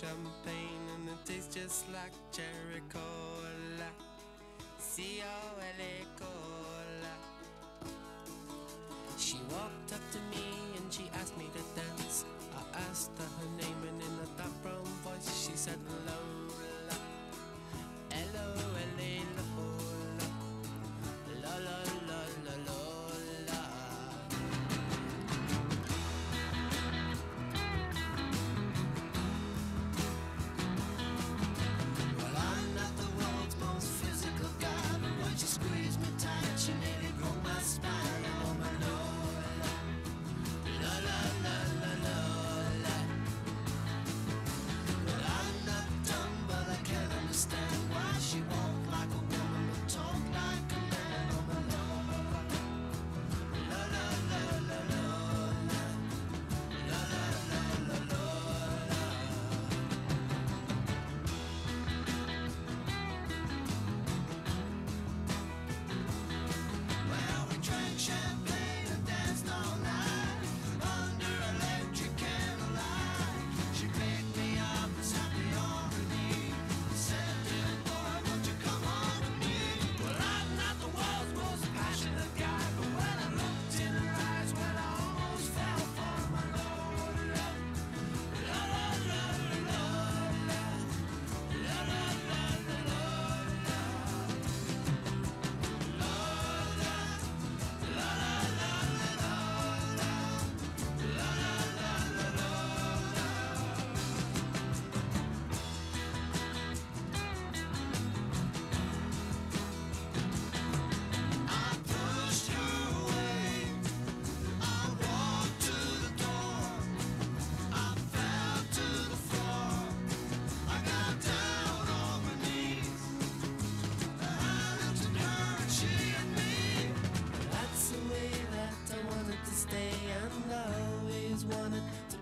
champagne and it tastes just like cherry cola. C O L A cola. She walked up to me and she asked me to dance.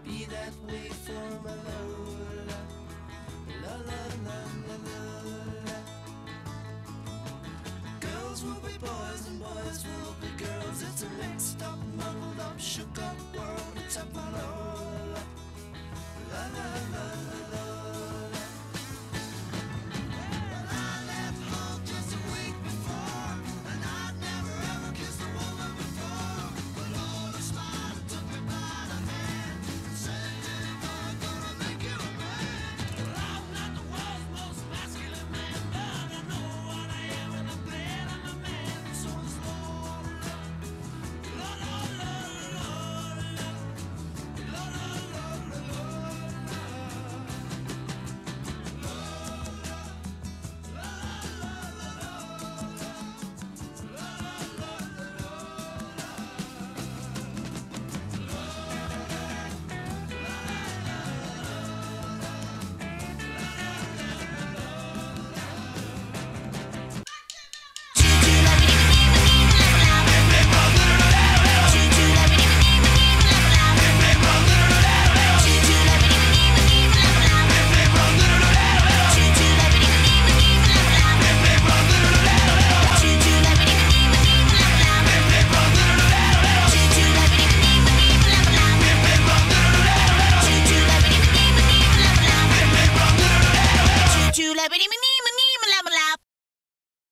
be that way for my Lola. La la la la la. Girls will be boys and boys will be girls. It's a mixed up, muddled up, shook up world. It's a Lola.